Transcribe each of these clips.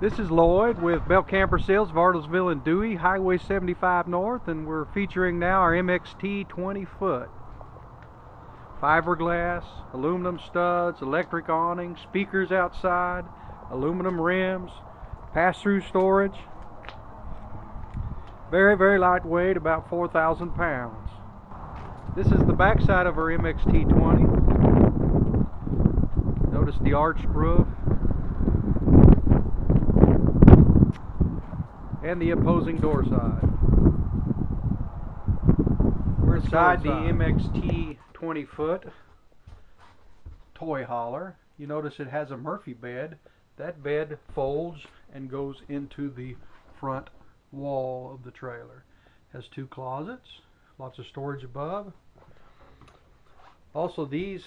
This is Lloyd with Bell Camper Sales, Bartlesville and Dewey, Highway 75 North, and we're featuring now our MXT 20 foot. Fiberglass, aluminum studs, electric awning, speakers outside, aluminum rims, pass-through storage. Very, very lightweight, about 4,000 pounds. This is the backside of our MXT 20. Notice the arched roof. And the opposing door side. We're inside the MXT 20 foot toy hauler. You notice it has a Murphy bed. That bed folds and goes into the front wall of the trailer. Has two closets, lots of storage above. Also these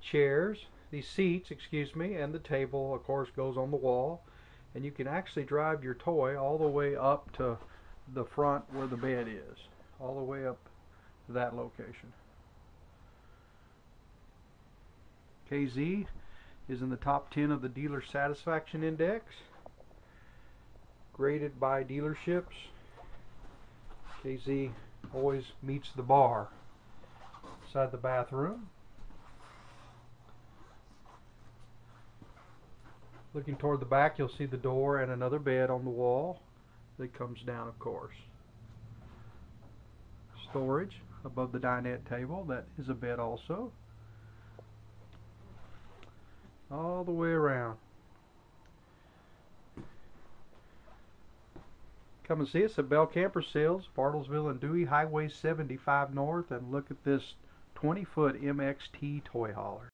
chairs, these seats, excuse me, and the table of course goes on the wall and you can actually drive your toy all the way up to the front where the bed is all the way up to that location. KZ is in the top 10 of the dealer satisfaction index graded by dealerships. KZ always meets the bar inside the bathroom Looking toward the back, you'll see the door and another bed on the wall that comes down, of course. Storage above the dinette table, that is a bed also. All the way around. Come and see us at Bell Camper Sales, Bartlesville and Dewey, Highway 75 North, and look at this 20 foot MXT toy hauler.